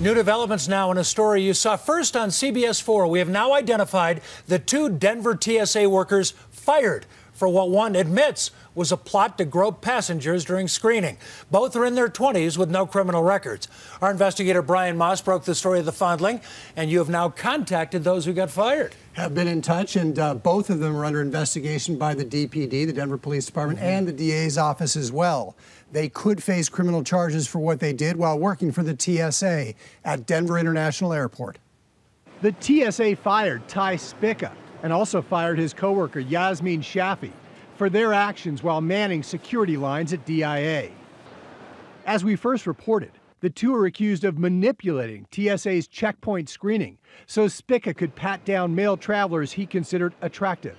New developments now in a story you saw first on CBS 4. We have now identified the two Denver TSA workers fired for what one admits was a plot to grope passengers during screening. Both are in their 20s with no criminal records. Our investigator Brian Maass broke the story of the fondling, and you have now contacted those who got fired. Have been in touch, and uh, both of them are under investigation by the DPD, the Denver Police Department, mm -hmm. and the DA's office as well. They could face criminal charges for what they did while working for the TSA at Denver International Airport. The TSA fired Ty Spica and also fired his coworker Yasmin Shafi for their actions while manning security lines at DIA. As we first reported, the two are accused of manipulating TSA's checkpoint screening so Spica could pat down male travelers he considered attractive.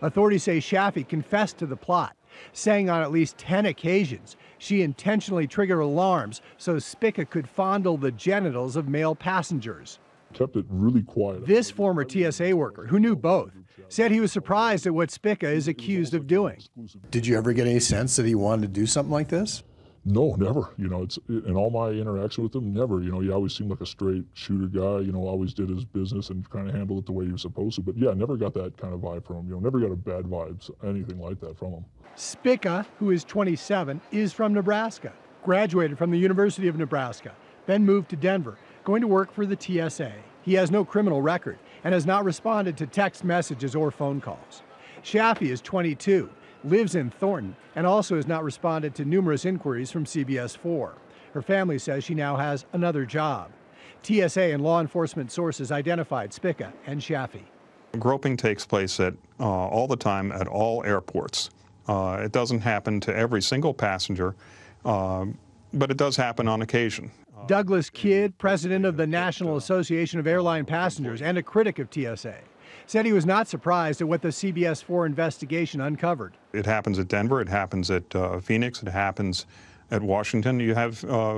Authorities say Shafi confessed to the plot, saying on at least 10 occasions she intentionally triggered alarms so Spica could fondle the genitals of male passengers. Kept it really quiet. This former TSA worker, who knew both, said he was surprised at what Spica is accused of doing. Did you ever get any sense that he wanted to do something like this? No, never. You know, it's in all my interaction with him, never. You know, he always seemed like a straight shooter guy. You know, always did his business and kind of handled it the way he was supposed to. But yeah, never got that kind of vibe from him. You know, never got a bad vibes, anything like that from him. Spica, who is 27, is from Nebraska. Graduated from the University of Nebraska, then moved to Denver, going to work for the TSA. He has no criminal record and has not responded to text messages or phone calls. Shafi is 22 lives in Thornton, and also has not responded to numerous inquiries from CBS 4. Her family says she now has another job. TSA and law enforcement sources identified Spica and Shafi. Groping takes place at uh, all the time at all airports. Uh, it doesn't happen to every single passenger, uh, but it does happen on occasion. Douglas Kidd, president of the National Association of Airline Passengers and a critic of TSA, said he was not surprised at what the CBS 4 investigation uncovered. It happens at Denver, it happens at uh, Phoenix, it happens at Washington. You have, uh,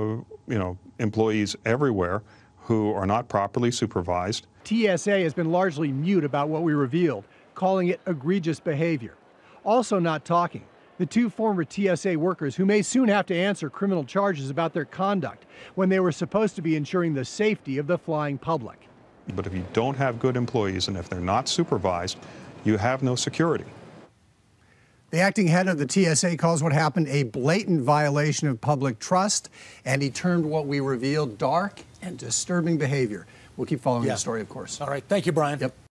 you know, employees everywhere who are not properly supervised. TSA has been largely mute about what we revealed, calling it egregious behavior. Also not talking, the two former TSA workers who may soon have to answer criminal charges about their conduct when they were supposed to be ensuring the safety of the flying public. But if you don't have good employees and if they're not supervised, you have no security. The acting head of the TSA calls what happened a blatant violation of public trust, and he termed what we revealed dark and disturbing behavior. We'll keep following yeah. the story, of course. All right. Thank you, Brian. Yep.